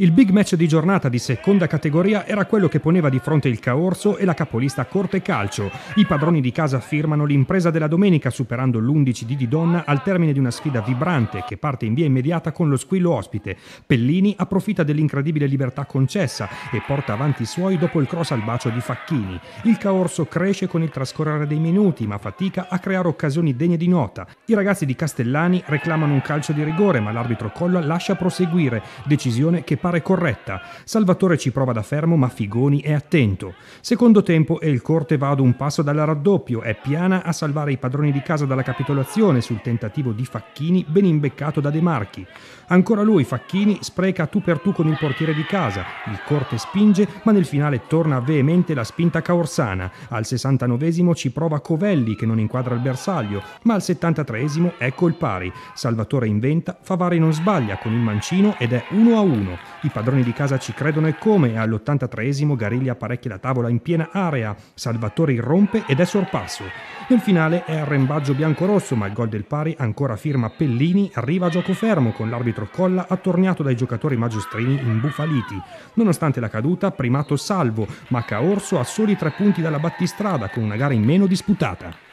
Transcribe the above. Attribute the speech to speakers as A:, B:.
A: Il big match di giornata di seconda categoria era quello che poneva di fronte il Caorso e la capolista Corte Calcio. I padroni di casa firmano l'impresa della domenica superando l'11 di Didonna al termine di una sfida vibrante che parte in via immediata con lo squillo ospite. Pellini approfitta dell'incredibile libertà concessa e porta avanti i suoi dopo il cross al bacio di Facchini. Il Caorso cresce con il trascorrere dei minuti ma fatica a creare occasioni degne di nota. I ragazzi di Castellani reclamano un calcio di rigore ma l'arbitro Colla lascia proseguire, decisione che parte pare corretta. Salvatore ci prova da fermo, ma Figoni è attento. Secondo tempo e il Corte va ad un passo dal raddoppio. È Piana a salvare i padroni di casa dalla capitolazione sul tentativo di Facchini, ben imbeccato da De Marchi. Ancora lui, Facchini, spreca tu per tu con il portiere di casa. Il Corte spinge, ma nel finale torna veemente la spinta caorsana. Al 69 ci prova Covelli, che non inquadra il bersaglio, ma al 73 ecco il pari. Salvatore inventa, Favari non sbaglia con il mancino ed è 1 a 1. I padroni di casa ci credono e come, e all'83esimo Gariglia apparecchia la tavola in piena area, Salvatore irrompe ed è sorpasso. Nel finale è arrembaggio bianco-rosso, ma il gol del pari ancora firma Pellini, arriva a gioco fermo con l'arbitro Colla attorniato dai giocatori maggiostrini imbufaliti. Nonostante la caduta, primato salvo, ma Caorso ha soli tre punti dalla battistrada con una gara in meno disputata.